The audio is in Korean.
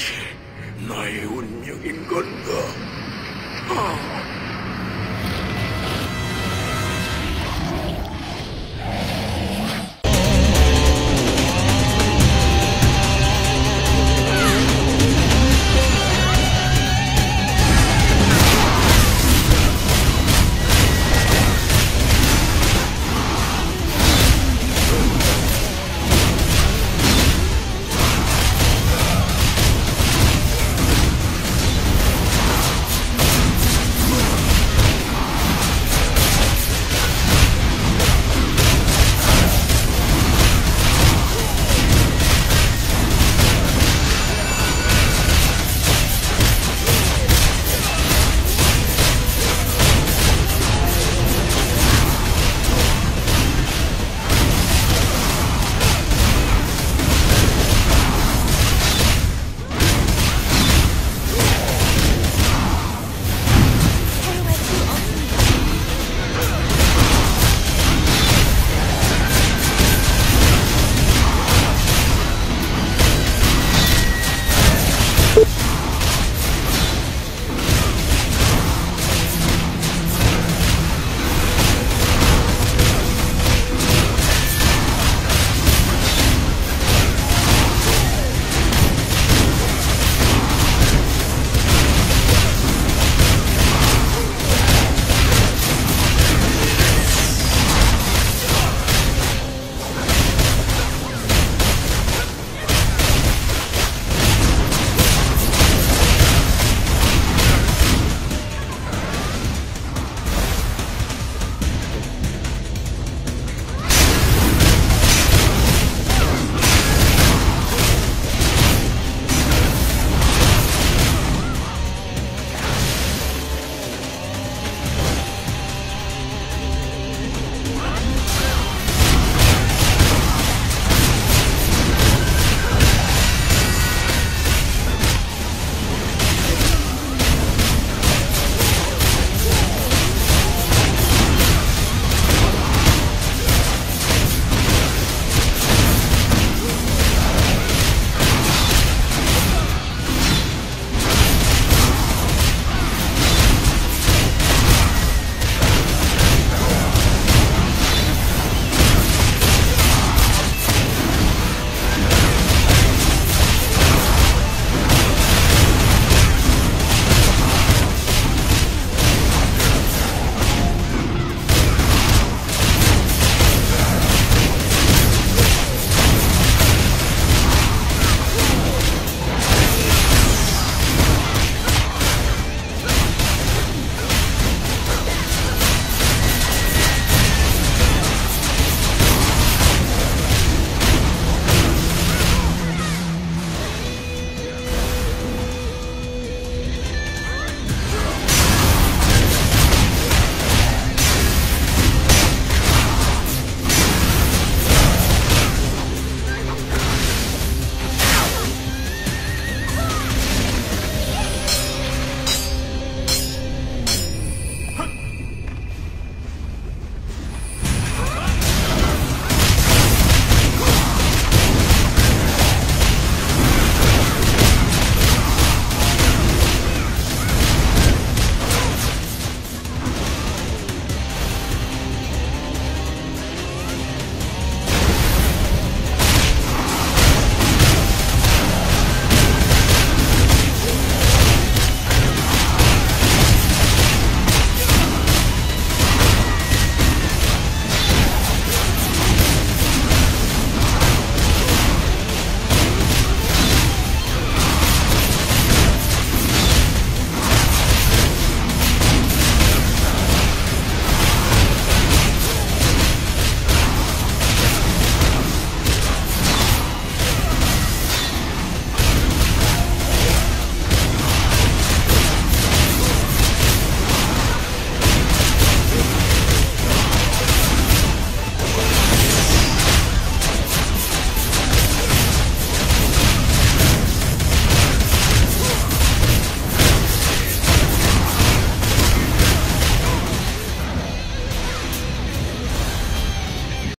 이것이 나의 운명인 건가?